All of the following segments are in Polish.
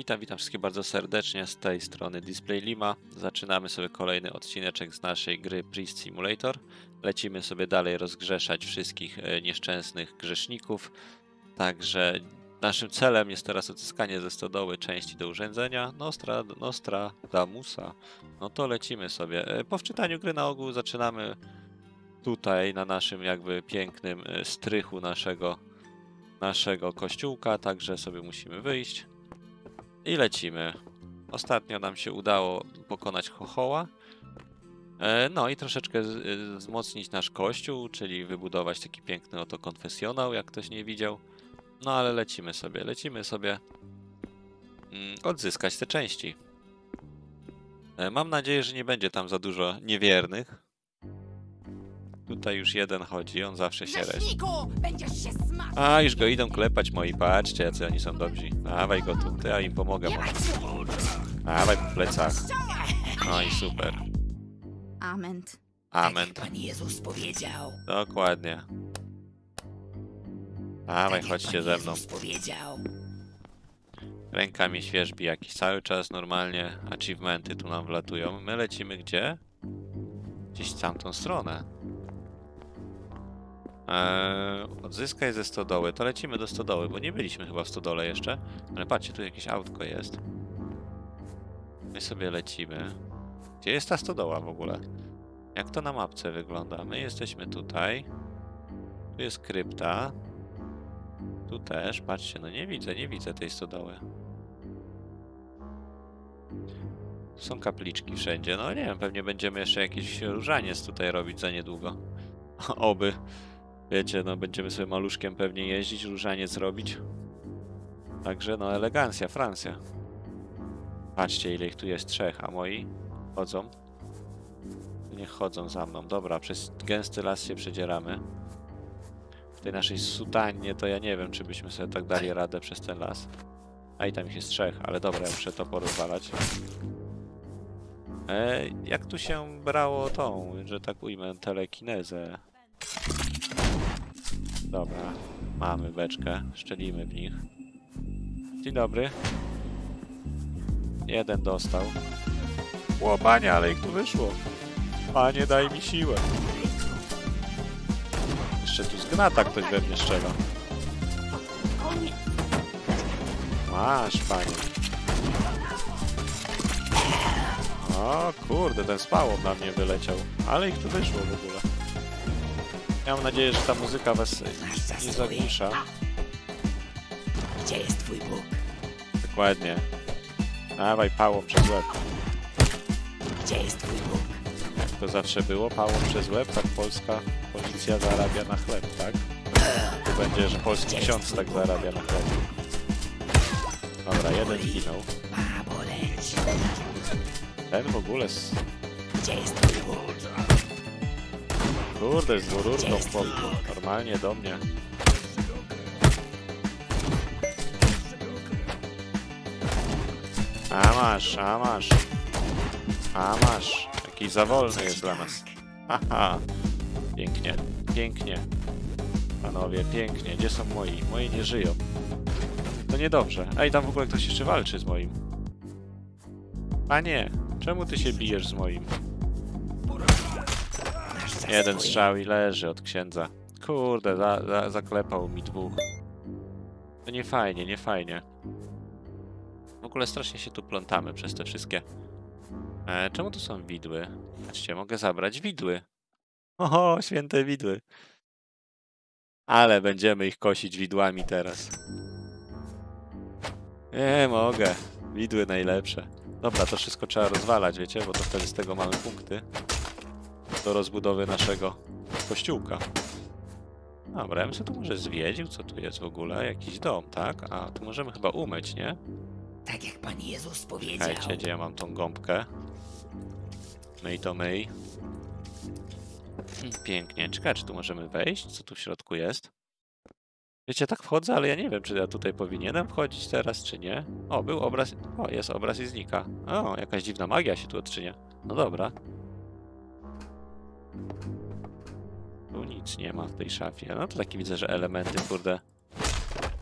Witam, witam wszystkich bardzo serdecznie z tej strony Display Lima. Zaczynamy sobie kolejny odcineczek z naszej gry Priest Simulator. Lecimy sobie dalej rozgrzeszać wszystkich e, nieszczęsnych grzeszników. Także naszym celem jest teraz odzyskanie ze stodoły części do urządzenia Nostra, Nostra Damusa. No to lecimy sobie. E, Po wczytaniu gry na ogół zaczynamy tutaj na naszym jakby pięknym e, strychu naszego, naszego kościółka, także sobie musimy wyjść. I lecimy. Ostatnio nam się udało pokonać Chochoła. E, No i troszeczkę y, wzmocnić nasz kościół, czyli wybudować taki piękny oto konfesjonał, jak ktoś nie widział. No ale lecimy sobie, lecimy sobie mm, odzyskać te części. E, Mam nadzieję, że nie będzie tam za dużo niewiernych. Tutaj już jeden chodzi, on zawsze się reś. A, już go idą klepać moi, patrzcie, jacy oni są dobrzy. Dawaj go tu, ja im pomogę. Może. Dawaj po plecach. No i super. Ament. Amen. Tak Pan Jezus powiedział. Dokładnie. Dawaj, tak chodźcie ze mną. Ręka mi świeżbi jakiś cały czas normalnie. Achievementy tu nam wlatują. My lecimy gdzie? Gdzieś w tamtą stronę. Eee, odzyskaj ze stodoły. To lecimy do stodoły, bo nie byliśmy chyba w stodole jeszcze. Ale patrzcie, tu jakieś autko jest. My sobie lecimy. Gdzie jest ta stodoła w ogóle? Jak to na mapce wygląda? My jesteśmy tutaj. Tu jest krypta. Tu też, patrzcie, no nie widzę, nie widzę tej stodoły. Tu są kapliczki wszędzie, no nie wiem, pewnie będziemy jeszcze jakiś różaniec tutaj robić za niedługo. Oby. Wiecie, no będziemy sobie maluszkiem pewnie jeździć, różaniec robić. Także no elegancja, Francja. Patrzcie ile ich tu jest, trzech, a moi chodzą. Niech chodzą za mną. Dobra, przez gęsty las się przedzieramy w tej naszej sutannie, to ja nie wiem, czy byśmy sobie tak dali radę przez ten las. A i tam ich jest trzech, ale dobra, ja muszę to porozwalać. E, jak tu się brało tą, że tak ujmę, telekinezę? Dobra, mamy beczkę, szczelimy w nich. Dzień dobry. Jeden dostał. O, panie, ale ich tu wyszło. Panie, daj mi siłę. Jeszcze tu z gnata ktoś we mnie strzela. Masz, panie. O kurde, ten spałom na mnie wyleciał. Ale ich tu wyszło w ogóle. Ja mam nadzieję, że ta muzyka was nie zagłusza. Gdzie jest Twój Bóg? Dokładnie. Dawaj, pałą przez łeb. Gdzie jest Twój Bóg? Jak to zawsze było, pałą przez łeb, tak polska policja zarabia na chleb, tak? Tu będzie, że polski ksiądz tak zarabia na chleb. Dobra, jeden zginął. Ten w ogóle z... Gdzie jest Twój Bóg? Kurde, z twój Bóg? Normalnie do mnie. A masz, a masz. A masz. Jakiś za wolny jest dla nas. Haha. Pięknie, pięknie. Panowie, pięknie. Gdzie są moi? Moi nie żyją. To niedobrze. Ej, tam w ogóle ktoś jeszcze walczy z moim. Panie, czemu ty się bijesz z moim? Jeden strzał i leży od księdza. Kurde, za, za, zaklepał mi dwóch. To nie fajnie, nie fajnie. W ogóle strasznie się tu plątamy przez te wszystkie. E, czemu tu są widły? Patrzcie, mogę zabrać widły. Oho, święte widły. Ale będziemy ich kosić widłami teraz. Nie mogę. Widły najlepsze. Dobra, to wszystko trzeba rozwalać, wiecie, bo to wtedy z tego mamy punkty do rozbudowy naszego kościółka. Dobra, ja bym sobie tu może zwiedził, co tu jest w ogóle. Jakiś dom, tak? A, tu możemy chyba umyć, nie? Tak jak Pan Jezus powiedział. Czekajcie, gdzie ja mam tą gąbkę? Myj to myj. Hmm, Pięknie. Czekaj, czy tu możemy wejść? Co tu w środku jest? Wiecie, tak wchodzę, ale ja nie wiem, czy ja tutaj powinienem wchodzić teraz, czy nie. O, był obraz. O, jest obraz i znika. O, jakaś dziwna magia się tu odczynia. No dobra. Tu nic nie ma w tej szafie. No to taki widzę, że elementy, kurde,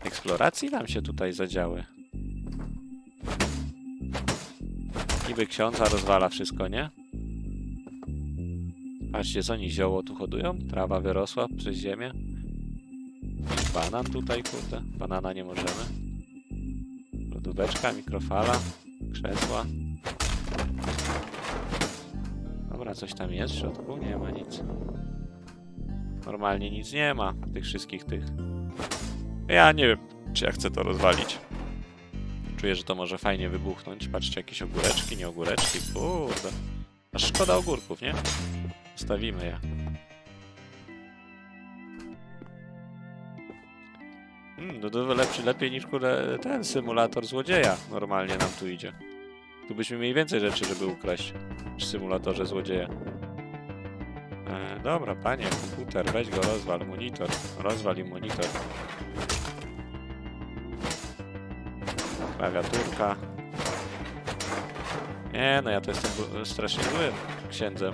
eksploracji nam się tutaj zadziały. Niby ksiądz, a rozwala wszystko, nie? Patrzcie, co oni zioło tu hodują? Trawa wyrosła przez ziemię. Banan tutaj, kurde. Banana nie możemy. Lodóweczka, mikrofala, krzesła. Dobra, coś tam jest w środku? Nie ma nic. Normalnie nic nie ma. Tych wszystkich tych. Ja nie wiem, czy ja chcę to rozwalić. Czuję, że to może fajnie wybuchnąć. Patrzcie, jakieś ogóreczki, nie ogóreczki. Kurde. Aż szkoda ogórków, nie? Zostawimy je. Mm, no to lepszy, lepiej niż kurde, ten symulator złodzieja normalnie nam tu idzie. Tu byśmy mieli więcej rzeczy, żeby ukraść w symulatorze złodzieja. E, dobra, panie, komputer, weź go, rozwal, monitor. Rozwal im monitor. Klawiaturka. Nie, no ja to jestem strasznie złym księdzem.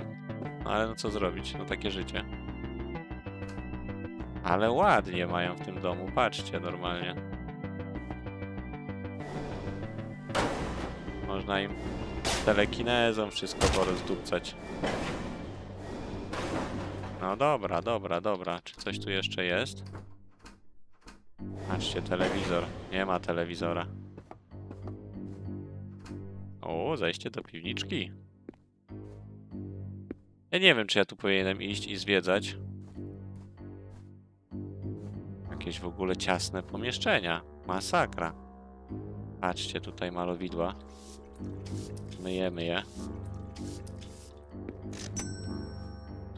No ale no co zrobić, no takie życie. Ale ładnie mają w tym domu, patrzcie normalnie. Można im telekinezą wszystko porozdupcać. No dobra, dobra, dobra. Czy coś tu jeszcze jest? Patrzcie, telewizor. Nie ma telewizora. O, zejście do piwniczki. Ja nie wiem, czy ja tu powinienem iść i zwiedzać. Jakieś w ogóle ciasne pomieszczenia. Masakra. Patrzcie, tutaj malowidła. Myjemy je.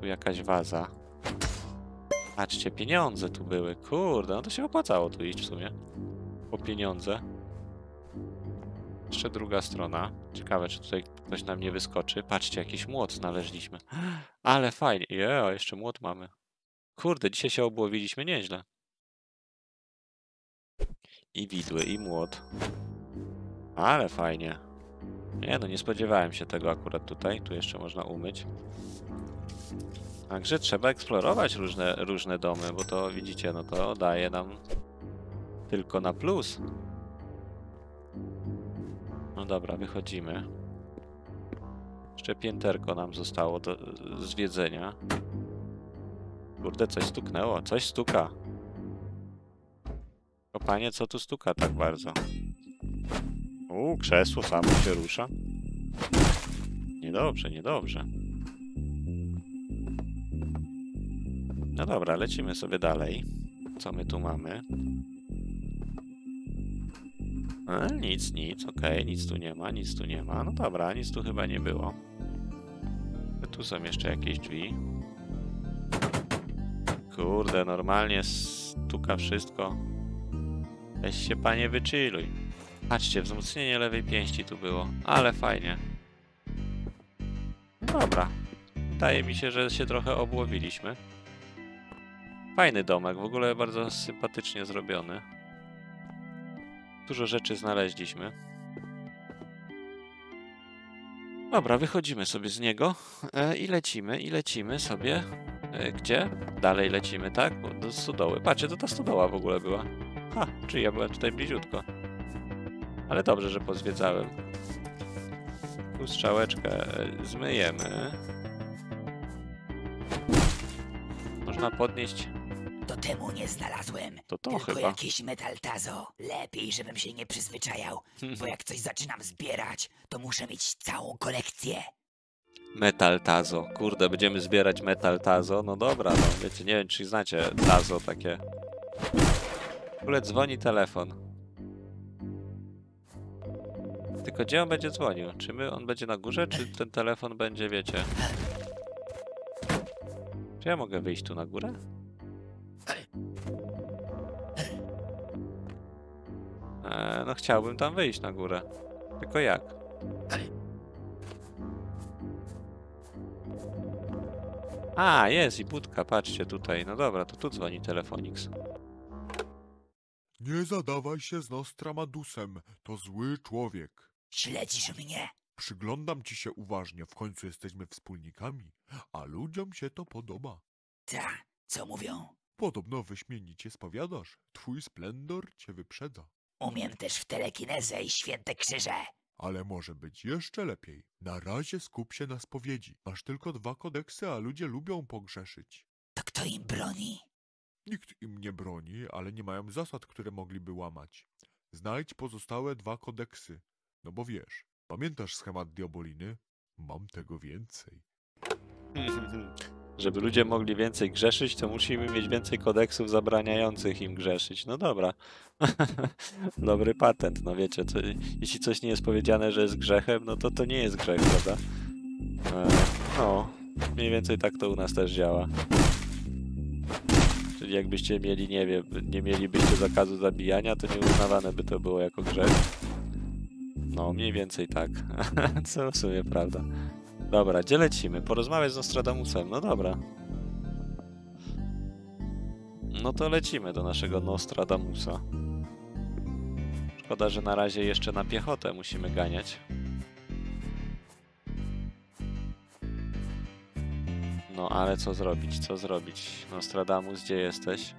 Tu jakaś waza. Patrzcie, pieniądze tu były. Kurde, no to się opłacało tu iść w sumie. Po pieniądze. Jeszcze druga strona. Ciekawe, czy tutaj ktoś nam nie wyskoczy. Patrzcie, jakiś młot znaleźliśmy. Ale fajnie. Jo, jeszcze młot mamy. Kurde, dzisiaj się obłowiliśmy nieźle. I widły, i młot. Ale fajnie. Nie no, nie spodziewałem się tego akurat tutaj. Tu jeszcze można umyć. Także trzeba eksplorować różne, różne domy, bo to widzicie, no to daje nam tylko na plus. No dobra, wychodzimy. Jeszcze pięterko nam zostało do zwiedzenia. Kurde, coś stuknęło, coś stuka. O panie, co tu stuka tak bardzo? U, krzesło samo się rusza. Niedobrze, niedobrze. No dobra, lecimy sobie dalej. Co my tu mamy? E, nic, nic, okej, nic tu nie ma, nic tu nie ma. No dobra, nic tu chyba nie było. Tu są jeszcze jakieś drzwi. Kurde, normalnie stuka wszystko. Weź się panie wychilluj. Patrzcie, wzmocnienie lewej pięści tu było, ale fajnie. Dobra. Wydaje mi się, że się trochę obłowiliśmy. Fajny domek, w ogóle bardzo sympatycznie zrobiony. Dużo rzeczy znaleźliśmy. Dobra, wychodzimy sobie z niego e, i lecimy, i lecimy sobie. E, gdzie? Dalej lecimy, tak? Do stodoły. Patrzcie, to ta stodoła w ogóle była. Ha, czy ja byłem tutaj bliziutko. Ale dobrze, że pozwiedzałem. Tu strzałeczkę e, zmyjemy. Można podnieść To temu nie znalazłem. to to Tylko chyba. jakiś metal tazo. Lepiej, żebym się nie przyzwyczajał, bo jak coś zaczynam zbierać, to muszę mieć całą kolekcję. Metal Tazo. Kurde, będziemy zbierać Metal Tazo. No dobra, no wiecie, nie wiem czy znacie Tazo takie. W ogóle dzwoni telefon. Tylko gdzie on będzie dzwonił? Czy my, on będzie na górze, czy ten telefon będzie, wiecie... Czy ja mogę wyjść tu na górę? E, no chciałbym tam wyjść na górę. Tylko jak? A, jest i budka, patrzcie tutaj. No dobra, to tu dzwoni telefonix. Nie zadawaj się z Nostramadusem, to zły człowiek. Śledzisz mnie? Przyglądam ci się uważnie, w końcu jesteśmy wspólnikami, a ludziom się to podoba. Ta, co mówią? Podobno wyśmienicie spowiadasz, twój splendor cię wyprzedza. Umiem też w telekinezę i święte krzyże. Ale może być jeszcze lepiej. Na razie skup się na spowiedzi. Masz tylko dwa kodeksy, a ludzie lubią pogrzeszyć. To kto im broni? Nikt im nie broni, ale nie mają zasad, które mogliby łamać. Znajdź pozostałe dwa kodeksy. No bo wiesz, pamiętasz schemat diaboliny? Mam tego więcej. Żeby ludzie mogli więcej grzeszyć, to musimy mieć więcej kodeksów zabraniających im grzeszyć. No dobra. Dobry patent, no wiecie, to, jeśli coś nie jest powiedziane, że jest grzechem, no to to nie jest grzech, prawda? E, no, mniej więcej tak to u nas też działa. Czyli jakbyście mieli, nie wiem, nie mielibyście zakazu zabijania, to nie uznawane by to było jako grzech. No, mniej więcej tak. Co w sumie prawda. Dobra, gdzie lecimy? Porozmawiać z Nostradamusem. No dobra. No to lecimy do naszego Nostradamusa. Szkoda, że na razie jeszcze na piechotę musimy ganiać. No ale co zrobić, co zrobić? Nostradamus, gdzie jesteś?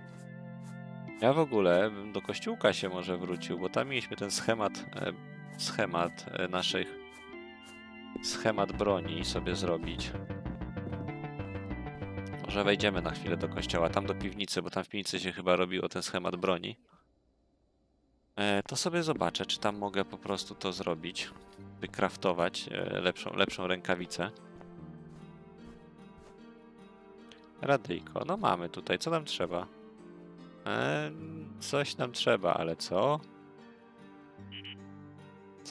Ja w ogóle bym do kościółka się może wrócił, bo tam mieliśmy ten schemat, e, schemat e, naszych schemat broni sobie zrobić. Może wejdziemy na chwilę do kościoła, tam do piwnicy, bo tam w piwnicy się chyba robiło ten schemat broni. E, to sobie zobaczę, czy tam mogę po prostu to zrobić. Wykraftować e, lepszą, lepszą rękawicę. Radyjko, no mamy tutaj, co nam trzeba? E, coś nam trzeba, ale co?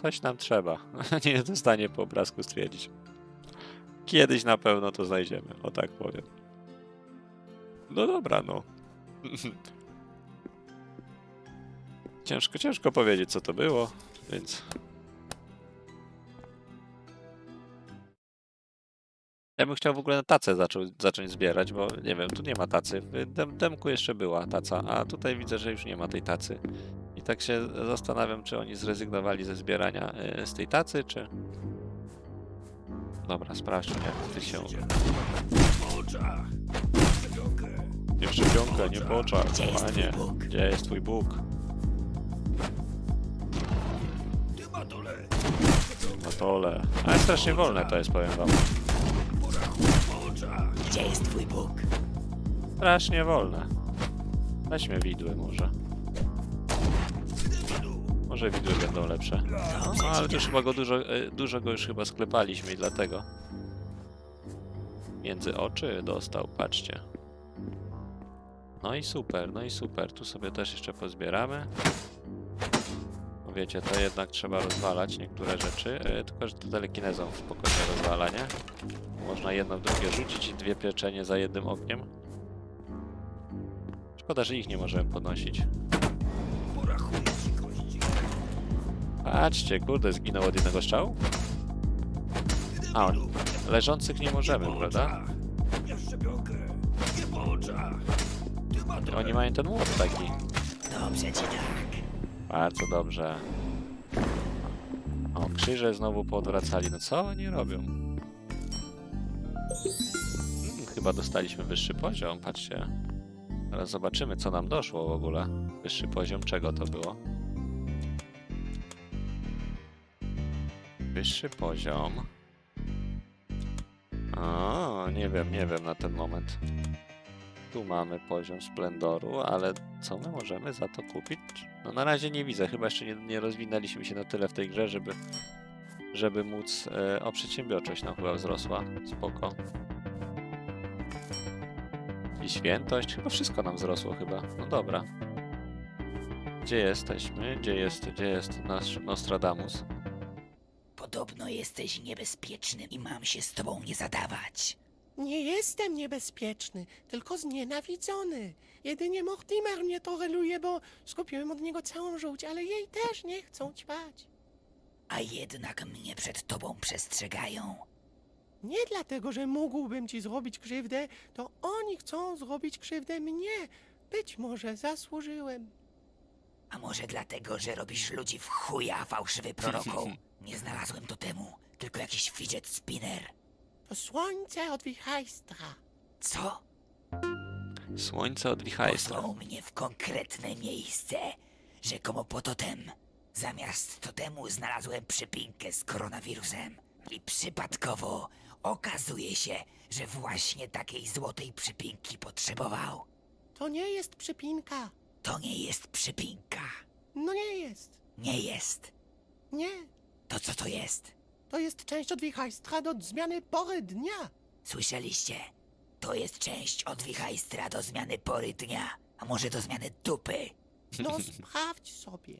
Coś nam trzeba. Nie jestem w stanie po obrazku stwierdzić. Kiedyś na pewno to znajdziemy, o tak powiem. No dobra, no. ciężko, ciężko powiedzieć, co to było, więc... Ja bym chciał w ogóle na tacę zacząć zbierać, bo nie wiem, tu nie ma tacy. W dem, demku jeszcze była taca, a tutaj widzę, że już nie ma tej tacy. Tak się zastanawiam, czy oni zrezygnowali ze zbierania y, z tej tacy, czy... Dobra, sprawdźmy jak ty się... Nie szczepionkę, nie po oczach, Gdzie jest panie. twój Bóg? Gdzie jest twój Bóg? Matole. Ale strasznie wolne to jest, powiem wam. Gdzie jest twój Bóg? Strasznie wolne. Weźmy widły może. Może widły będą lepsze. No, ale już chyba go dużo, e, dużo go już chyba sklepaliśmy i dlatego. Między oczy dostał, patrzcie. No i super, no i super. Tu sobie też jeszcze pozbieramy. Wiecie, to jednak trzeba rozwalać niektóre rzeczy, e, tylko że to telekinezą spokojnie rozwala, nie? Można jedno w drugie rzucić i dwie pieczenie za jednym ogniem. Szkoda, że ich nie możemy podnosić. Patrzcie, kurde, zginął od jednego strzału? A, on, leżących nie możemy, prawda? Oni mają ten młot taki. Dobrze ci tak. Bardzo dobrze. O, krzyże znowu poodwracali. No co oni robią? Hmm, chyba dostaliśmy wyższy poziom, patrzcie. Teraz zobaczymy, co nam doszło w ogóle. Wyższy poziom czego to było? Wyższy poziom. O, nie wiem, nie wiem na ten moment. Tu mamy poziom splendoru, ale co my możemy za to kupić? No na razie nie widzę, chyba jeszcze nie, nie rozwinęliśmy się na tyle w tej grze, żeby, żeby móc... E, o, przedsiębiorczość nam chyba wzrosła. Spoko. I świętość, chyba wszystko nam wzrosło chyba. No dobra. Gdzie jesteśmy? Gdzie jest, gdzie jest nasz Nostradamus? Podobno jesteś niebezpieczny i mam się z tobą nie zadawać. Nie jestem niebezpieczny, tylko znienawidzony. Jedynie Mortimer mnie toleruje, bo skupiłem od niego całą żółć, ale jej też nie chcą ćpać. A jednak mnie przed tobą przestrzegają. Nie dlatego, że mógłbym ci zrobić krzywdę, to oni chcą zrobić krzywdę mnie. Być może zasłużyłem. A może dlatego, że robisz ludzi w chuja, fałszywy proroku? Nie znalazłem to temu, tylko jakiś fidget spinner. To słońce od wichajstra. Co? Słońce od Wichajstra. Posłał mnie w konkretne miejsce, rzekomo po totem. Zamiast totemu znalazłem przypinkę z koronawirusem. I przypadkowo okazuje się, że właśnie takiej złotej przypinki potrzebował. To nie jest przypinka. To nie jest przypinka. No nie jest. Nie jest. Nie. To co to jest? To jest część od wichajstra do zmiany pory dnia. Słyszeliście? To jest część od wichajstra do zmiany pory dnia. A może do zmiany dupy? No sprawdź sobie.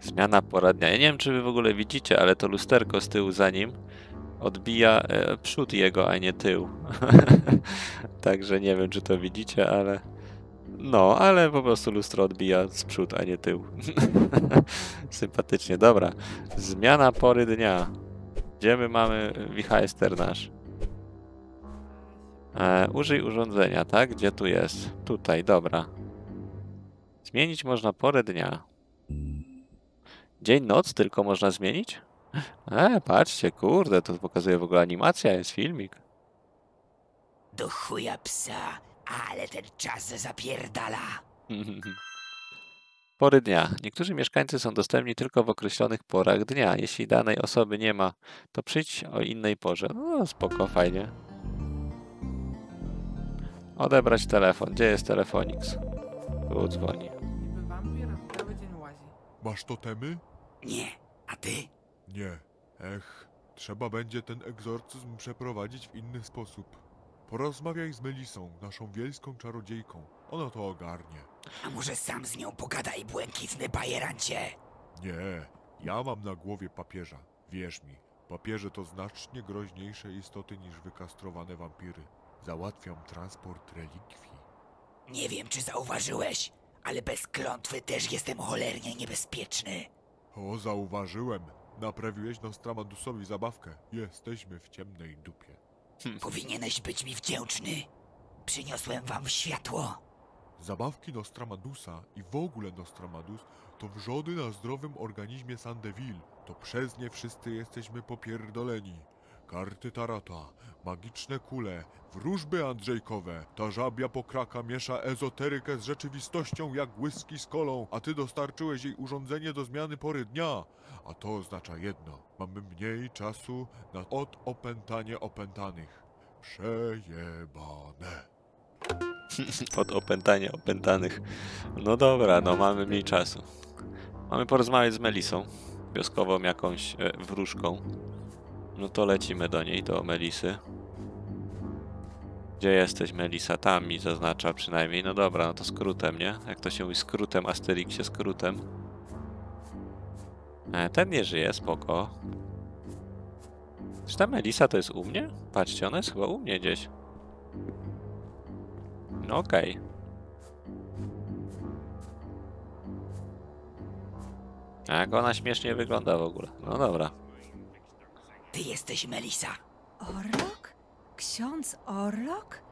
Zmiana pora dnia. Ja nie wiem, czy wy w ogóle widzicie, ale to lusterko z tyłu za nim odbija e, przód jego, a nie tył. Także nie wiem, czy to widzicie, ale. No, ale po prostu lustro odbija z przód, a nie tył. Sympatycznie, dobra. Zmiana pory dnia. Gdzie my mamy wichajster nasz? E, użyj urządzenia, tak? Gdzie tu jest? Tutaj, dobra. Zmienić można porę dnia. Dzień, noc tylko można zmienić? E, patrzcie, kurde, to pokazuje w ogóle animacja, jest filmik. Do chuja psa, ale ten czas zapierdala. Pory dnia. Niektórzy mieszkańcy są dostępni tylko w określonych porach dnia. Jeśli danej osoby nie ma, to przyjdź o innej porze. No, spoko, fajnie. Odebrać telefon. Gdzie jest telefonix? Tu dzwoni. Niby wampir, a cały dzień łazi. Masz totemy? Nie, a ty? Nie. Ech, trzeba będzie ten egzorcyzm przeprowadzić w inny sposób. Porozmawiaj z Melisą, naszą wielską czarodziejką. Ona to ogarnie. A może sam z nią pogadaj, błękitny bajerancie? Nie, ja mam na głowie papieża. Wierz mi, papieże to znacznie groźniejsze istoty niż wykastrowane wampiry. Załatwiam transport relikwii. Nie wiem, czy zauważyłeś, ale bez klątwy też jestem cholernie niebezpieczny. O, zauważyłem. Naprawiłeś Nostramadusowi zabawkę. Jesteśmy w ciemnej dupie. Powinieneś być mi wdzięczny. Przyniosłem wam światło. Zabawki Nostramadusa i w ogóle Nostramadus to wrzody na zdrowym organizmie Sandeville. To przez nie wszyscy jesteśmy popierdoleni. Karty tarota, magiczne kule, wróżby andrzejkowe. Ta żabia pokraka miesza ezoterykę z rzeczywistością jak whisky z kolą, a ty dostarczyłeś jej urządzenie do zmiany pory dnia. A to oznacza jedno. Mamy mniej czasu na odopętanie opętanych. Przejebane. Pod opętanie opętanych. No dobra, no mamy mniej czasu. Mamy porozmawiać z Melisą. Wioskową jakąś e, wróżką. No to lecimy do niej, do Melisy. Gdzie jesteś, Melisa? Tam mi zaznacza przynajmniej. No dobra, no to skrótem, nie? Jak to się mówi skrótem, Asterixie skrótem. E, ten nie żyje, spoko. Czy ta Melisa to jest u mnie? Patrzcie, ona jest chyba u mnie gdzieś. No okej. A Jak ona śmiesznie wygląda w ogóle. No dobra. Ty jesteś Melisa. Orlok? Ksiądz Orlok?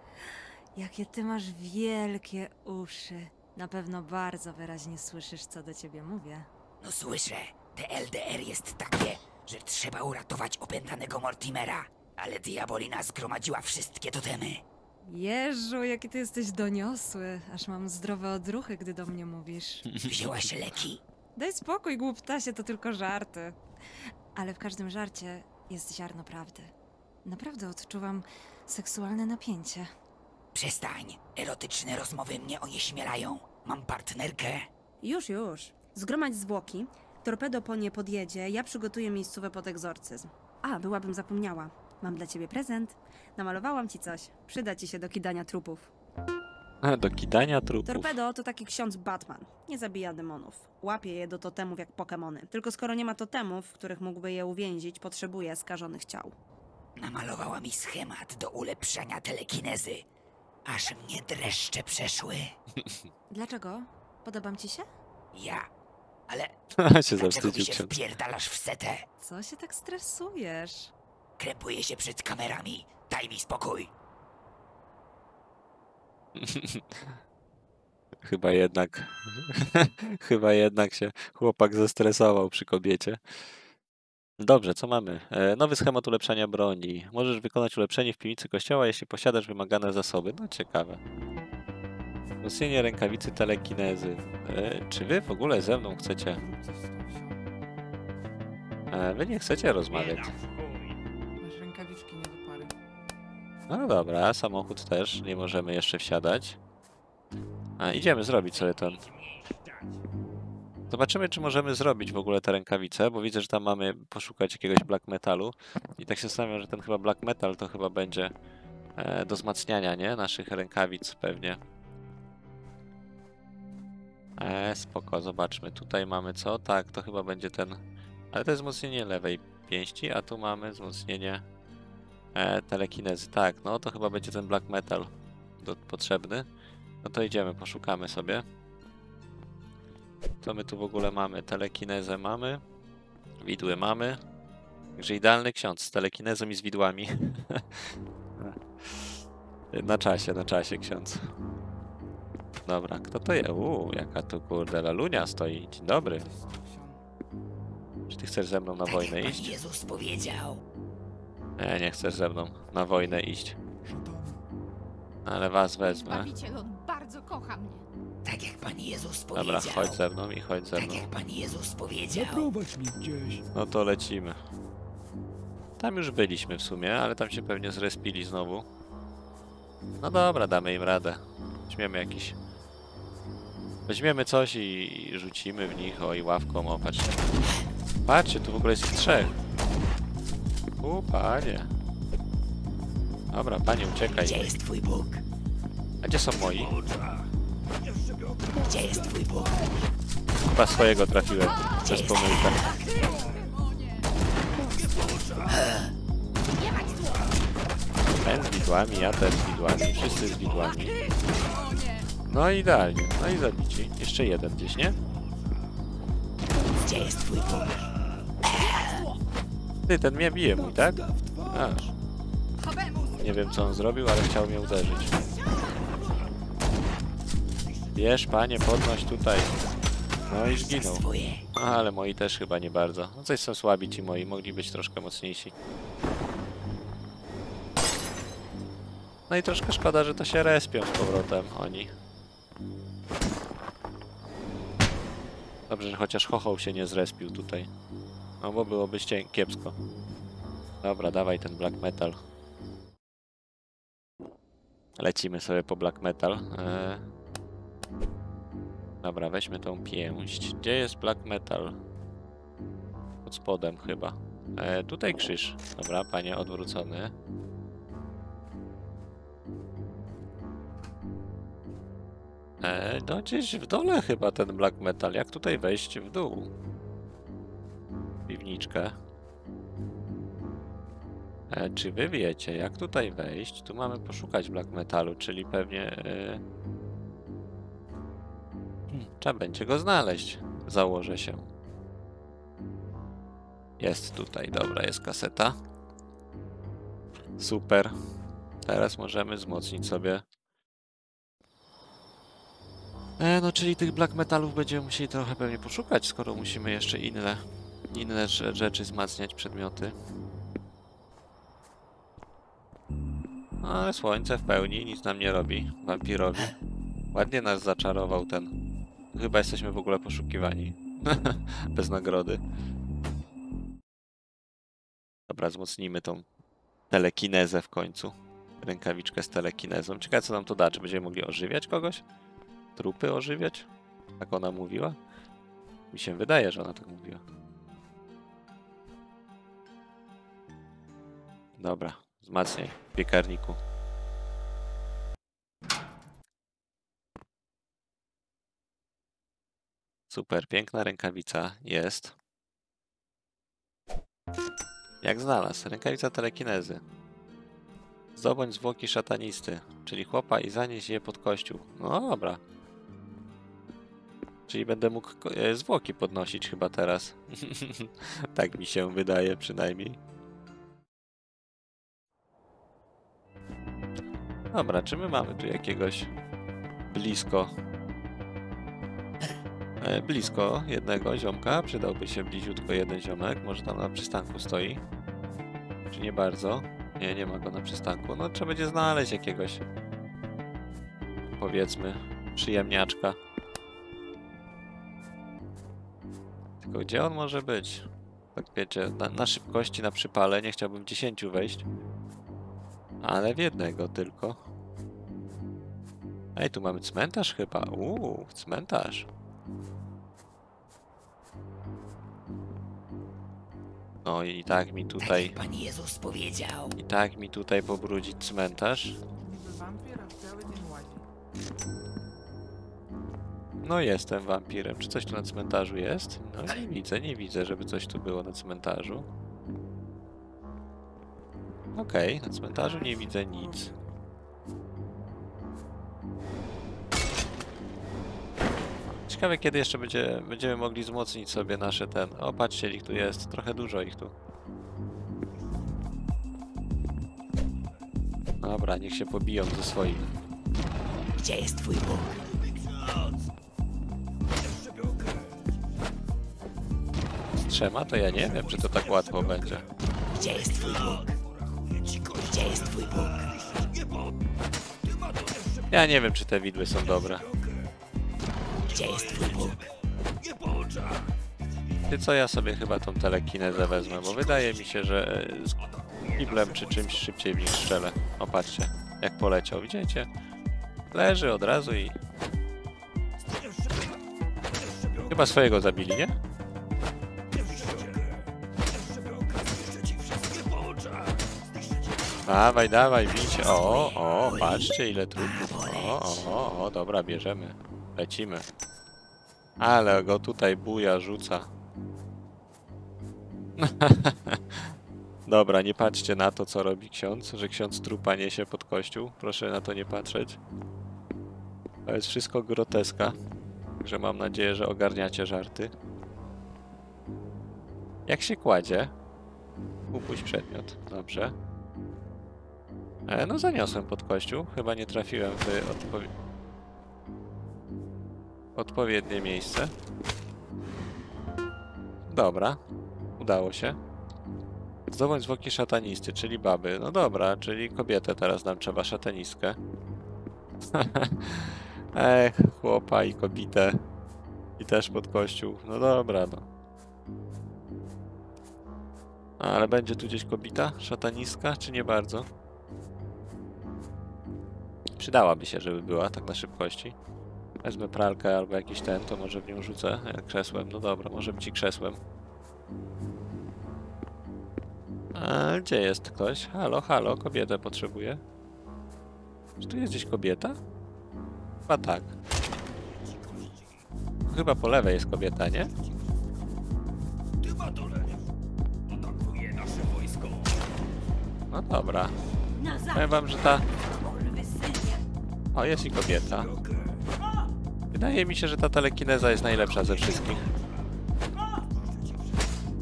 Jakie ty masz wielkie uszy. Na pewno bardzo wyraźnie słyszysz, co do ciebie mówię. No słyszę, te LDR jest takie, że trzeba uratować opętanego Mortimera. Ale Diabolina zgromadziła wszystkie totemy. Jeżu, jaki ty jesteś doniosły. Aż mam zdrowe odruchy, gdy do mnie mówisz. Wzięłaś leki. Daj spokój, głuptasie, to tylko żarty. Ale w każdym żarcie jest ziarno prawdy. Naprawdę odczuwam seksualne napięcie. Przestań. Erotyczne rozmowy mnie onieśmielają. Mam partnerkę. Już, już. Zgromadź zwłoki. Torpedo po nie podjedzie, ja przygotuję miejscówę pod egzorcyzm. A, byłabym zapomniała. Mam dla ciebie prezent. Namalowałam ci coś. Przyda ci się do kidania trupów. Do kidania trupów. Torpedo to taki ksiądz Batman. Nie zabija demonów. Łapie je do totemów jak Pokemony. Tylko skoro nie ma totemów, w których mógłby je uwięzić, potrzebuje skażonych ciał. Namalowała mi schemat do ulepszania telekinezy. Aż mnie dreszcze przeszły. Dlaczego? Podobam ci się? Ja. Ale się dlaczego mi zawstydził się ksiądz. wpierdalasz w setę? Co się tak stresujesz? Krępuję się przed kamerami. Daj mi spokój. Chyba jednak. Chyba jednak się chłopak zestresował przy kobiecie. Dobrze, co mamy? E, nowy schemat ulepszania broni. Możesz wykonać ulepszenie w piwnicy kościoła, jeśli posiadasz wymagane zasoby. No ciekawe. Wzmocnienie rękawicy telekinezy. E, czy wy w ogóle ze mną chcecie? E, wy nie chcecie rozmawiać. No dobra, samochód też, nie możemy jeszcze wsiadać. A, idziemy zrobić sobie ten. Zobaczymy, czy możemy zrobić w ogóle te rękawice, bo widzę, że tam mamy poszukać jakiegoś black metalu. I tak się zastanawiam, że ten chyba black metal to chyba będzie e, do wzmacniania, nie? Naszych rękawic pewnie. E, spoko, zobaczmy. Tutaj mamy co? Tak, to chyba będzie ten... Ale to jest wzmocnienie lewej pięści, a tu mamy wzmocnienie e, telekinezy. Tak, no to chyba będzie ten black metal do, potrzebny. No to idziemy, poszukamy sobie. Co my tu w ogóle mamy? Telekinezę mamy. Widły mamy. Także idealny ksiądz z telekinezą i z widłami. na czasie, na czasie ksiądz. Dobra, kto to jest? Uuu, jaka tu kurde lalunia stoi. Dzień dobry. Czy ty chcesz ze mną na Tak wojnę iść? Jezus powiedział. Nie, nie chcesz ze mną na wojnę iść. Ale was wezmę. Zbawiciel, on bardzo kocha mnie. Tak jak Pan Jezus powiedział. Dobra, chodź ze mną i chodź ze Tak mną. jak Pan Jezus powiedział. Zaprowadź mnie gdzieś. No to lecimy. Tam już byliśmy w sumie, ale tam się pewnie zrespili znowu. No dobra, damy im radę. Weźmiemy jakiś... Weźmiemy coś i i rzucimy w nich, o i ławką, o patrzcie. Patrzcie, tu w ogóle jest ich trzech. U, panie. Dobra, panie, uciekaj. Gdzie jest Twój Bóg? A gdzie są moi? Gdzie jest Twój Bóg? Chyba swojego trafiłem przez pomyłkę. Ten z widłami, ja też z widłami, wszyscy z widłami. No idealnie, no i zabici. Jeszcze jeden gdzieś, nie? Gdzie jest Twój Bóg? Ty, ten mnie bije mój, tak? Aż. Nie wiem co on zrobił, ale chciał mnie uderzyć. Bierz, panie, podnoś tutaj. No i zginął. Ale moi też chyba nie bardzo. No coś są słabi ci moi, mogli być troszkę mocniejsi. No i troszkę szkoda, że to się respią z powrotem oni. Dobrze, że chociaż chochoł się nie zrespił tutaj. No bo byłoby kiepsko. Dobra, dawaj ten black metal. Lecimy sobie po black metal. Eee... Dobra, weźmy tą pięść. Gdzie jest black metal? Pod spodem chyba. E, tutaj krzyż. Dobra, panie odwrócony. E, no gdzieś w dole chyba ten black metal. Jak tutaj wejść w dół? Piwniczkę. E, czy wy wiecie, jak tutaj wejść? Tu mamy poszukać black metalu, czyli pewnie... E, Trzeba będzie go znaleźć. Założę się. Jest tutaj, dobra, jest kaseta. Super. Teraz możemy wzmocnić sobie. E, no, czyli tych black metalów będziemy musieli trochę pewnie poszukać, skoro musimy jeszcze inne, inne rze- rzeczy wzmacniać, przedmioty. No, ale słońce w pełni nic nam nie robi, wampirowi. Ładnie nas zaczarował ten Chyba jesteśmy w ogóle poszukiwani. Bez nagrody. Dobra, wzmocnijmy tą telekinezę w końcu. Rękawiczkę z telekinezą. Ciekawe co nam to da. Czy będziemy mogli ożywiać kogoś? Trupy ożywiać? Tak ona mówiła? Mi się wydaje, że ona tak mówiła. Dobra, wzmacniaj w piekarniku. Super, piękna rękawica jest. Jak znalazł? Rękawica telekinezy. Zdobądź zwłoki szatanisty, czyli chłopa i zanieś je pod kościół. No dobra. Czyli będę mógł e, zwłoki podnosić chyba teraz. tak mi się wydaje przynajmniej. Dobra, czy my mamy tu jakiegoś blisko E, blisko jednego ziomka. Przydałby się bliziutko jeden ziomek. Może tam na przystanku stoi. Czy nie bardzo? Nie, nie ma go na przystanku. No trzeba będzie znaleźć jakiegoś. Powiedzmy Przyjemniaczka. Tylko gdzie on może być? Tak wiecie, na, na szybkości, na przypale nie chciałbym w 10 wejść. Ale w jednego tylko. Ej, tu mamy cmentarz chyba. Uuu, cmentarz. No i tak mi Tak tutaj, jak Pan Jezus powiedział. i tak mi tutaj pobrudzić cmentarz. No jestem wampirem. Czy coś tu na cmentarzu jest? No nie widzę, nie widzę, żeby coś tu było na cmentarzu. Okej, na cmentarzu nie widzę nic. Ciekawe kiedy jeszcze będzie, będziemy mogli wzmocnić sobie nasze ten... O, patrzcie, ich tu jest. Trochę dużo ich tu. Dobra, niech się pobiją ze swoich. Gdzie jest twój Bóg? Z trzema to ja nie wiem, czy to tak łatwo będzie. Gdzie jest twój Bóg? Gdzie jest twój Bóg? Ja nie wiem, czy te widły są dobre. Gdzie jest twój Bóg? Ty co, ja sobie chyba tą telekinezę wezmę, bo wydaje mi się, że e, z kiblem czy czymś szybciej w nich strzelę. O, patrzcie, jak poleciał, widzicie? Leży od razu i... Chyba swojego zabili, nie? Dawaj, dawaj, bicie. O, o, patrzcie ile trupów. O, o, o, dobra, bierzemy. Lecimy. Ale go tutaj buja rzuca. Dobra, nie patrzcie na to, co robi ksiądz, że ksiądz trupa niesie pod kościół. Proszę na to nie patrzeć. To jest wszystko groteska. Także mam nadzieję, że ogarniacie żarty. Jak się kładzie? Upuść przedmiot. Dobrze. E, no zaniosłem pod kościół. Chyba nie trafiłem w odpowiedź odpowiednie miejsce. Dobra, udało się. Zdobądź zwłoki szatanisty, czyli baby. No dobra, czyli kobietę teraz nam trzeba szatanistkę. Ech, chłopa i kobietę. I też pod kościół. No dobra, no. Ale będzie tu gdzieś kobita? Szatanistka, czy nie bardzo? Przydałaby się, żeby była, tak na szybkości. Wezmę pralkę albo jakiś ten, to może w nią rzucę krzesłem. No dobra, może być i krzesłem. A, gdzie jest ktoś? Halo, halo, kobietę potrzebuję. Czy tu jest gdzieś kobieta? Chyba tak. Chyba po lewej jest kobieta, nie? No dobra. Powiem wam, że ta... O, jest i kobieta. Wydaje mi się, że ta telekineza jest najlepsza ze wszystkich.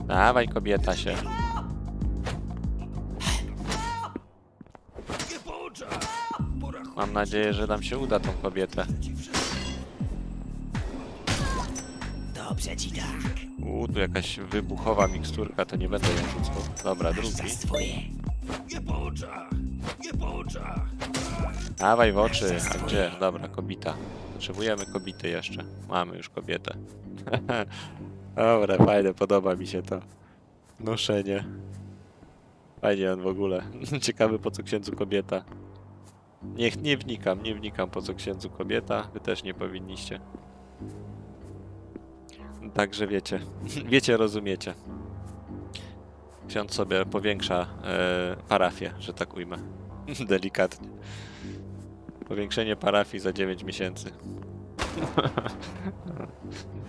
Dawaj, kobieta się. Mam nadzieję, że nam się uda tą kobietę. Dobrze ci tak. Uuu, tu jakaś wybuchowa miksturka, to nie będę ją rzucał. Dobra, drugi. Za swoje. Dawaj w oczy. A gdzie? Dobra, kobita. Potrzebujemy kobity jeszcze. Mamy już kobietę. Dobra, fajne, podoba mi się to. Noszenie. Fajnie on w ogóle. Ciekawy po co księdzu kobieta. Niech nie wnikam, nie wnikam po co księdzu kobieta. Wy też nie powinniście. Także wiecie. Wiecie, rozumiecie. Ksiądz sobie powiększa e, parafię, że tak ujmę. Delikatnie. Powiększenie parafii za 9 miesięcy.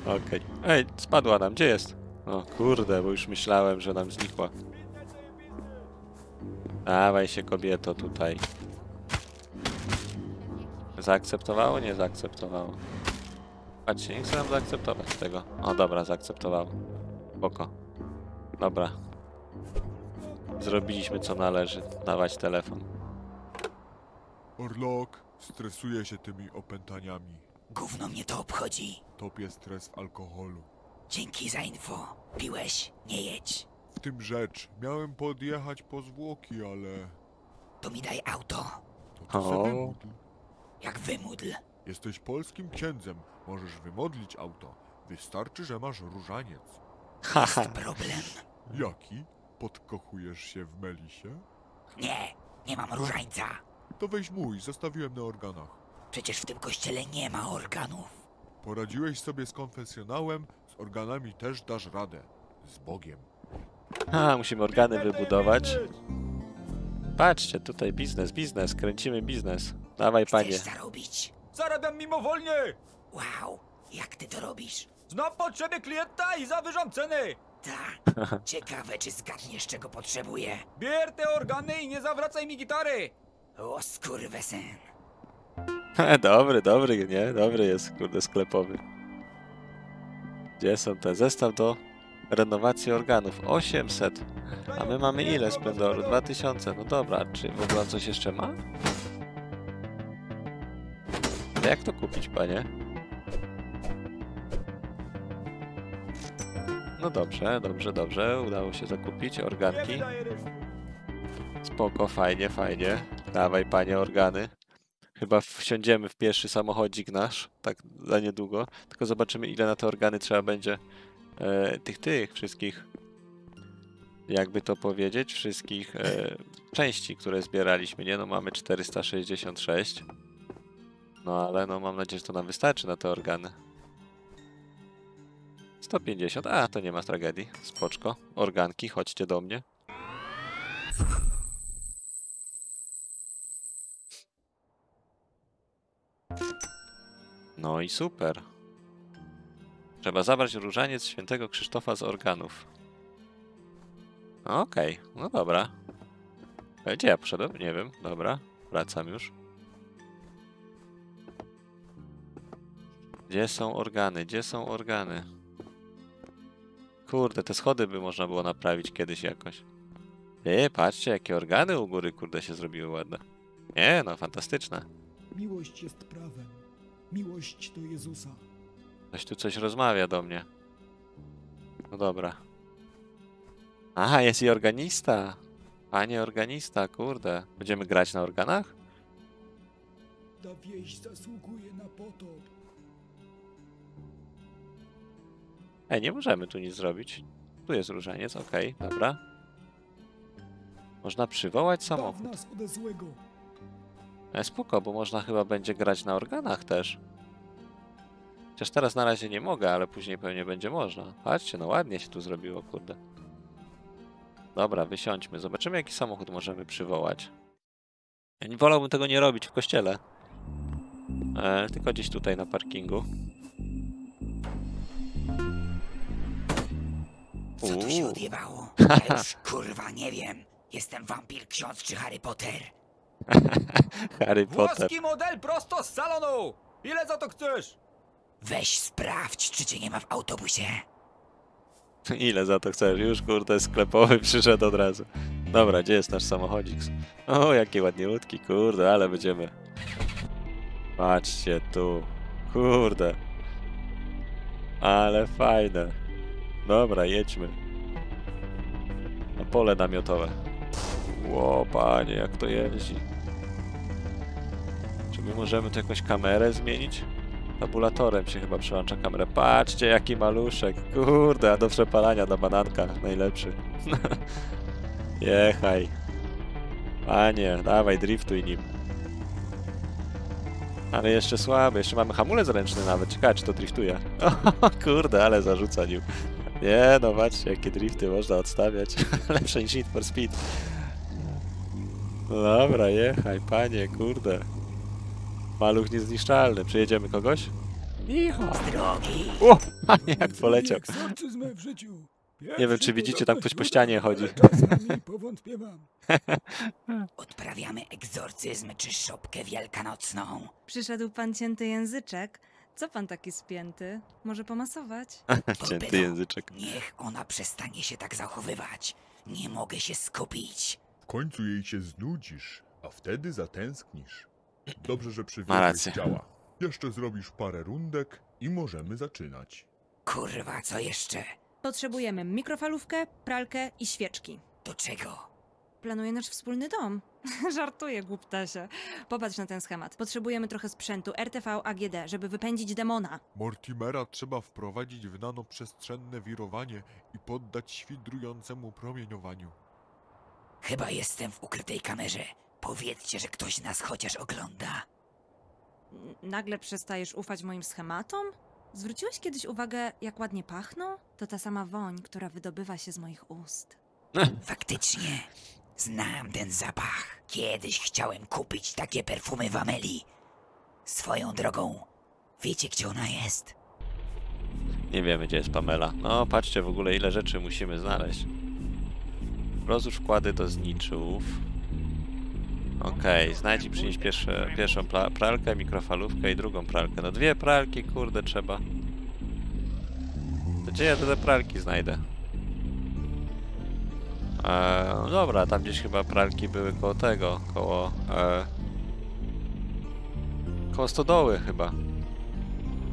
Okej. Ej, spadła nam. Gdzie jest? O kurde, bo już myślałem, że nam znikła. Dawaj się kobieto tutaj. Zaakceptowało? Nie zaakceptowało. Patrzcie, nie chcę nam zaakceptować tego. O dobra, zaakceptowało. Spoko. Dobra. Zrobiliśmy co należy. Dawać telefon. Orlok stresuje się tymi opętaniami. Gówno mnie to obchodzi. Topie stres w alkoholu. Dzięki za info. Piłeś? Nie jedź. W tym rzecz. Miałem podjechać po zwłoki, ale... To mi daj auto. To ty O. sobie módl. Jak wymódl. Jesteś polskim księdzem, możesz wymodlić auto. Wystarczy, że masz różaniec. Haha. Problem. Jaki? Podkochujesz się w Melisie? Nie, nie mam różańca. To weź mój, zostawiłem na organach. Przecież w tym kościele nie ma organów. Poradziłeś sobie z konfesjonałem, z organami też dasz radę. Z Bogiem. Ha, musimy organy wybudować. Patrzcie, tutaj biznes, biznes, kręcimy biznes. Dawaj, panie. Chcesz zarobić? Zarabiam mimowolnie! Wow, jak ty to robisz? Znam potrzeby klienta i zawyżam ceny! Tak. Ciekawe, czy zgadniesz, czego potrzebuję. Bier te organy i nie zawracaj mi gitary! O skurwesyn. dobry, dobry, nie? Dobry jest, kurde, sklepowy. Gdzie są te? Zestaw do renowacji organów. 800. A my mamy ile splendoru? 2000. No dobra, czy w ogóle coś jeszcze ma? To jak to kupić, panie? No dobrze, dobrze, dobrze. Udało się zakupić organki. Spoko, fajnie, fajnie. Dawaj, panie, organy. Chyba wsiądziemy w pierwszy samochodzik nasz, tak za niedługo. Tylko zobaczymy, ile na te organy trzeba będzie e, tych, tych wszystkich, jakby to powiedzieć, wszystkich e, części, które zbieraliśmy, nie? No mamy 466. No ale no mam nadzieję, że to nam wystarczy na te organy. 150, a to nie ma tragedii, spoczko. Organki, chodźcie do mnie. No i super. Trzeba zabrać różaniec świętego Krzysztofa z organów. Okej, no dobra. E, Gdzie ja poszedłem? Nie wiem, dobra. Wracam już. Gdzie są organy? Gdzie są organy? Kurde, te schody by można było naprawić kiedyś jakoś. Ej, patrzcie, jakie organy u góry, kurde, się zrobiły ładne. Nie, no, fantastyczne. Miłość jest prawem. Miłość do Jezusa. Ktoś tu coś rozmawia do mnie. No dobra. Aha, jest i organista. Panie organista, kurde. Będziemy grać na organach? Ta wieś zasługuje na potop. Ej, nie możemy tu nic zrobić. Tu jest różaniec, okej, dobra. Można przywołać samochód. E, spoko, bo można chyba będzie grać na organach też. Chociaż teraz na razie nie mogę, ale później pewnie będzie można. Patrzcie, no ładnie się tu zrobiło, kurde. Dobra, wysiądźmy. Zobaczymy, jaki samochód możemy przywołać. Ja nie wolałbym tego nie robić w kościele. E, tylko gdzieś tutaj na parkingu. Co tu się odjebało? Ja już kurwa nie wiem. Jestem wampir ksiądz czy Harry Potter. Harry Potter. Włoski model prosto z salonu! Ile za to chcesz? Weź sprawdź, czy cię nie ma w autobusie. Ile za to chcesz? Już kurde sklepowy przyszedł od razu. Dobra, gdzie jest nasz samochodzik? O, jakie ładniutki, kurde, ale będziemy. Patrzcie tu. Kurde. Ale fajne. Dobra, jedźmy. Na pole namiotowe. Ło, panie, jak to jeździ. My możemy tu jakąś kamerę zmienić? Tabulatorem się chyba przełącza kamerę. Patrzcie, jaki maluszek. Kurde, a do przepalania na bananka. Najlepszy. Jechaj. Panie, dawaj, driftuj nim. Ale jeszcze słaby. Jeszcze mamy hamulec ręczny nawet. Ciekawe, czy to driftuje. Kurde, ale zarzuca nim. Nie, no patrzcie, jakie drifty można odstawiać. Lepsze niż Need for Speed. Dobra, jechaj, panie, kurde. Maluch niezniszczalny. Przyjedziemy kogoś? Icho. Z drogi. O, panie, jak poleciał. Nie wiem, czy widzicie, tam ktoś po ścianie chodzi. Odprawiamy egzorcyzm czy szopkę wielkanocną. Przyszedł pan cięty języczek. Co pan taki spięty? Może pomasować? Cięty języczek. Niech ona przestanie się tak zachowywać. Nie mogę się skupić. W końcu jej się znudzisz, a wtedy zatęsknisz. Dobrze, że przywiozłeś rację. ciała. Jeszcze zrobisz parę rundek i możemy zaczynać. Kurwa, co jeszcze? Potrzebujemy mikrofalówkę, pralkę i świeczki. Do czego? planuje nasz wspólny dom. Żartuję, głuptasie. Popatrz na ten schemat. Potrzebujemy trochę sprzętu RTV AGD, żeby wypędzić demona. Mortimera trzeba wprowadzić w nanoprzestrzenne wirowanie i poddać świdrującemu promieniowaniu. Chyba jestem w ukrytej kamerze. Powiedzcie, że ktoś nas chociaż ogląda. N- Nagle przestajesz ufać moim schematom? Zwróciłeś kiedyś uwagę, jak ładnie pachną? To ta sama woń, która wydobywa się z moich ust. Faktycznie. Znam ten zapach. Kiedyś chciałem kupić takie perfumy w Ameli. Swoją drogą, wiecie gdzie ona jest? Nie wiemy, gdzie jest Pamela. No, patrzcie w ogóle, ile rzeczy musimy znaleźć. Rozłóż wkłady do zniczów. Okej, znajdź i przynieś pierwsze, pierwszą pralkę, mikrofalówkę i drugą pralkę. No dwie pralki, kurde, trzeba. To gdzie ja te pralki znajdę? Eee, no dobra, tam gdzieś chyba pralki były koło tego, koło... E, koło stodoły chyba.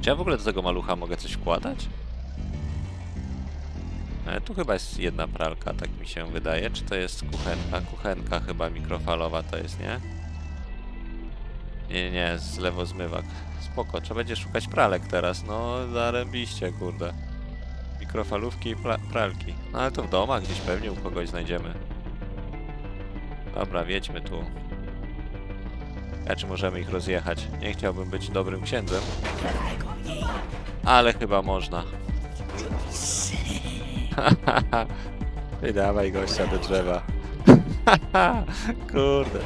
Czy ja w ogóle do tego malucha mogę coś wkładać? E, tu chyba jest jedna pralka, tak mi się wydaje. Czy to jest kuchenka? Kuchenka chyba mikrofalowa to jest, nie? Nie, nie, zlewozmywak. Spoko, trzeba będzie szukać pralek teraz. No, zarębiście, kurde. Mikrofalówki i pra pralki. No ale to w domach gdzieś pewnie u kogoś znajdziemy. Dobra, wiedźmy tu. Ja czy możemy ich rozjechać? Nie chciałbym być dobrym księdzem. Ale chyba można. I dawaj gościa do drzewa. Kurde.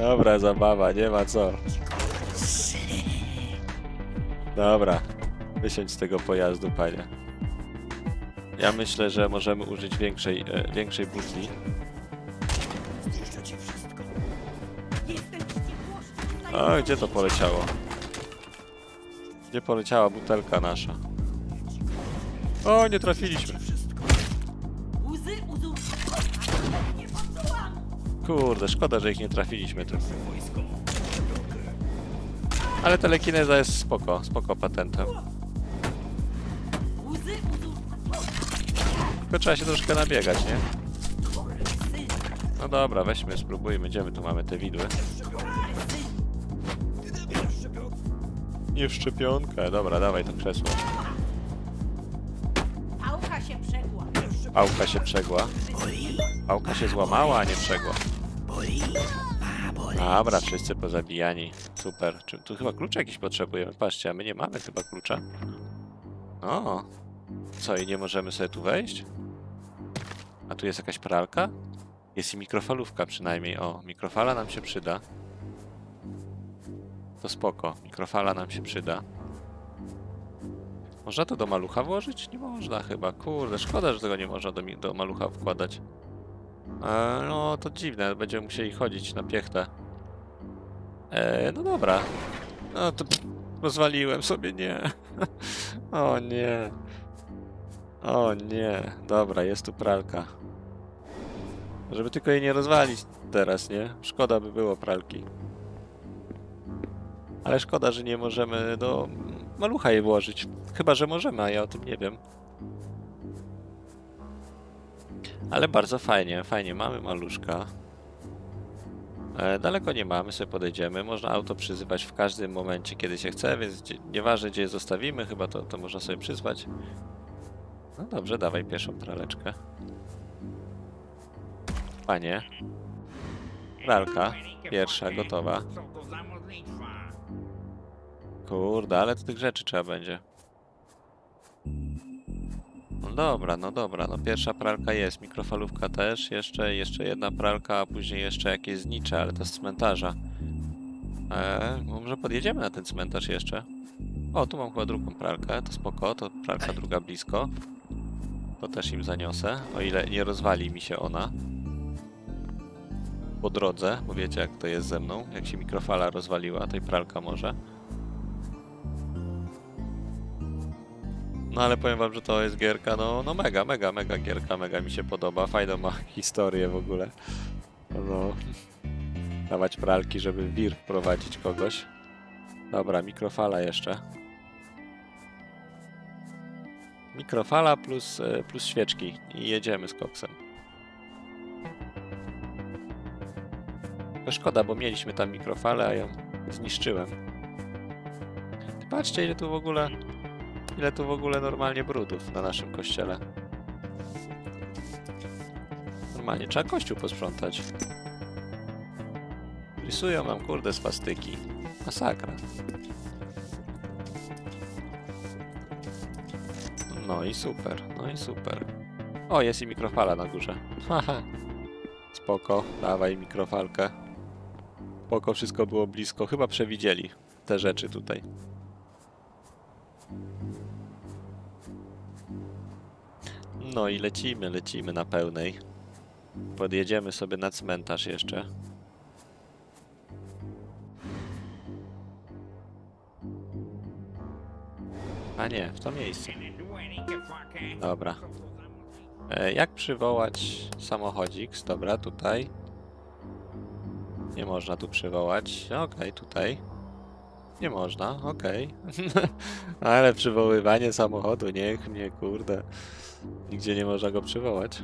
Dobra zabawa, nie ma co. Dobra. Wysiądź z tego pojazdu, panie. Ja myślę, że możemy użyć większej, e, większej butli. A, gdzie to poleciało? Gdzie poleciała butelka nasza? O, nie trafiliśmy. Kurde, szkoda, że ich nie trafiliśmy tu. Ale telekineza jest spoko, spoko patentem. Tylko trzeba się troszkę nabiegać, nie? No dobra, weźmy, spróbujmy. Gdzie my tu mamy te widły? Nie w szczepionkę. Dobra, dawaj to krzesło. Pałka się przegła. Pałka się złamała, a nie przegła. Dobra, wszyscy pozabijani. Super. Czy tu chyba klucz jakiś potrzebujemy? Patrzcie, a my nie mamy chyba klucza. O. Co, i nie możemy sobie tu wejść? A tu jest jakaś pralka? Jest i mikrofalówka przynajmniej. O, mikrofala nam się przyda. To spoko. Mikrofala nam się przyda. Można to do malucha włożyć? Nie można chyba. Kurde, szkoda, że tego nie można do, do malucha wkładać. E, no, to dziwne. Będziemy musieli chodzić na piechtę. E, no dobra. No to pff, rozwaliłem sobie, nie. o nie. O nie. Dobra, jest tu pralka. Żeby tylko jej nie rozwalić teraz, nie? Szkoda by było pralki. Ale szkoda, że nie możemy do malucha jej włożyć. Chyba, że możemy, a ja o tym nie wiem. Ale bardzo fajnie, fajnie. Mamy maluszka. E, daleko nie mamy, sobie podejdziemy. Można auto przyzywać w każdym momencie, kiedy się chce, więc gdzie, nieważne gdzie je zostawimy, chyba to, to można sobie przyzwać. No dobrze, dawaj pierwszą praleczkę. Panie. Pralka. Pierwsza, gotowa. Kurde, ale to tych rzeczy trzeba będzie. No dobra, no dobra, no pierwsza pralka jest, mikrofalówka też, jeszcze, jeszcze jedna pralka, a później jeszcze jakieś znicze, ale to z cmentarza. Eee, może podjedziemy na ten cmentarz jeszcze? O, tu mam chyba drugą pralkę, to spoko, to pralka druga blisko. To też im zaniosę, o ile nie rozwali mi się ona. Po drodze, bo wiecie jak to jest ze mną, jak się mikrofala rozwaliła, to i pralka może. No ale powiem wam, że to jest gierka, no, no mega, mega, mega gierka, mega mi się podoba. Fajną ma historię w ogóle. No. Dawać pralki, żeby wir wprowadzić kogoś. Dobra, mikrofala jeszcze. Mikrofala plus, e, plus świeczki i jedziemy z koksem. To szkoda, bo mieliśmy tam mikrofalę, a ją zniszczyłem. Patrzcie, ile tu w ogóle... Ile tu w ogóle normalnie brudów na naszym kościele. Normalnie, trzeba kościół posprzątać. Rysują nam, kurde, swastyki. Masakra. No i super, no i super. O, jest i mikrofala na górze. Haha. Spoko, dawaj mikrofalkę. Spoko, wszystko było blisko. Chyba przewidzieli te rzeczy tutaj. No i lecimy, lecimy na pełnej. Podjedziemy sobie na cmentarz jeszcze. A nie, w to miejsce. Dobra. E, jak przywołać samochodzik? Dobra, tutaj. Nie można tu przywołać. Okej, tutaj. Nie można, okej. Ale przywoływanie samochodu, niech mnie, kurde. Nigdzie nie można go przywołać.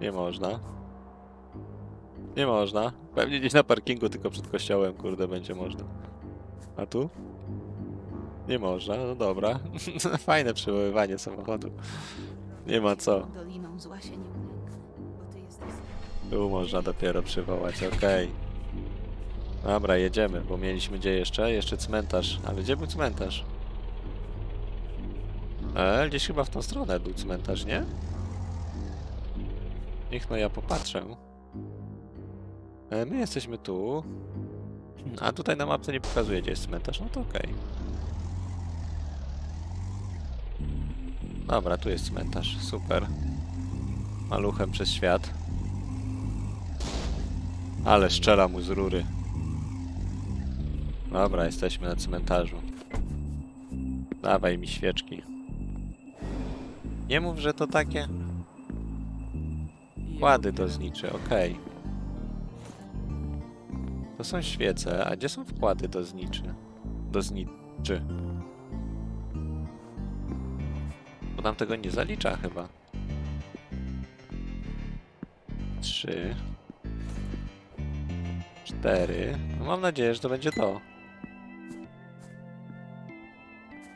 Nie można. Nie można. Pewnie gdzieś na parkingu, tylko przed kościołem, kurde, będzie można. A tu? Nie można, no dobra. Fajne przywoływanie samochodu. Nie ma co. Tu można dopiero przywołać, okej. Dobra, jedziemy, bo mieliśmy gdzie jeszcze? Jeszcze cmentarz. Ale gdzie był cmentarz? E, gdzieś chyba w tą stronę był cmentarz, nie? Niech no ja popatrzę. E, my jesteśmy tu. A tutaj na mapce nie pokazuje, gdzie jest cmentarz. No to okej. Dobra, tu jest cmentarz. Super. Maluchem przez świat. Ale szczela mu z rury. Dobra, jesteśmy na cmentarzu. Dawaj mi świeczki. Nie mów, że to takie... Kłady doznicze, okej. To są świece, a gdzie są wkłady doznicze? Dozniczy. Bo nam tego nie zalicza chyba. Trzy. Cztery. No mam nadzieję, że to będzie to.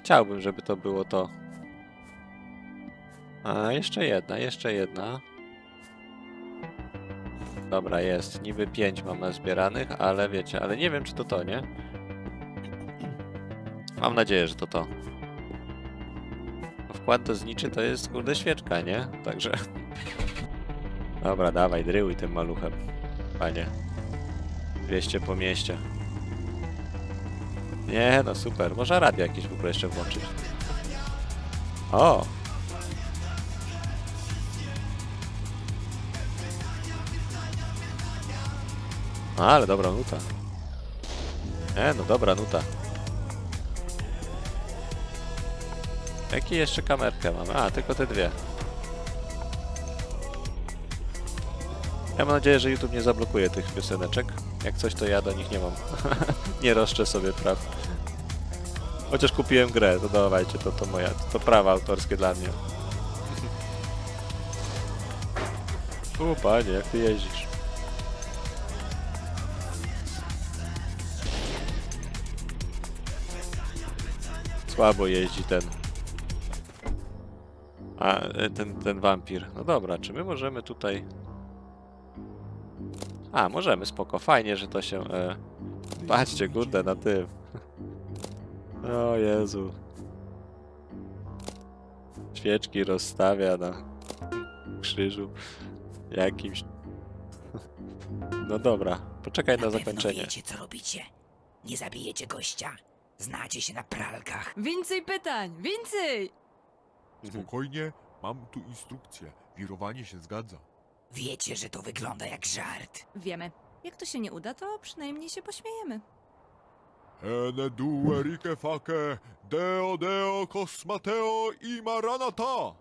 Chciałbym, żeby to było to. A, jeszcze jedna, jeszcze jedna. Dobra, jest. Niby pięć mam nazbieranych, ale wiecie, ale nie wiem, czy to to, nie? Mam nadzieję, że to to. No, Wkład do zniczy to jest, kurde, świeczka, nie? Także... Dobra, dawaj, dryłuj tym maluchem. Panie. 200 po mieście. Nie, no super. Można radio jakieś w ogóle jeszcze włączyć. O! Ale dobra nuta. Nie, no dobra nuta. Jaki jeszcze kamerkę mamy? A, tylko te dwie. Ja mam nadzieję, że YouTube nie zablokuje tych pioseneczek. Jak coś, to ja do nich nie mam. nie roszczę sobie praw. Chociaż kupiłem grę, to dawajcie, to, to moja, to prawa autorskie dla mnie. U, panie, jak ty jeździsz? Słabo jeździ ten. A, e, ten, ten wampir. No dobra, czy my możemy tutaj... A, możemy, spoko. Fajnie, że to się... E... Patrzcie, kurde, na tym. O Jezu. Świeczki rozstawia na krzyżu jakimś. No dobra, poczekaj na pewno zakończenie. wiecie, co robicie. Nie zabijecie gościa. Znacie się na pralkach. Więcej pytań! Więcej! Spokojnie, mam tu instrukcję. Wirowanie się zgadza. Wiecie, że to wygląda jak żart. Wiemy. Jak to się nie uda, to przynajmniej się pośmiejemy. Ene due rike fake, deo deo kosmateo i maranata!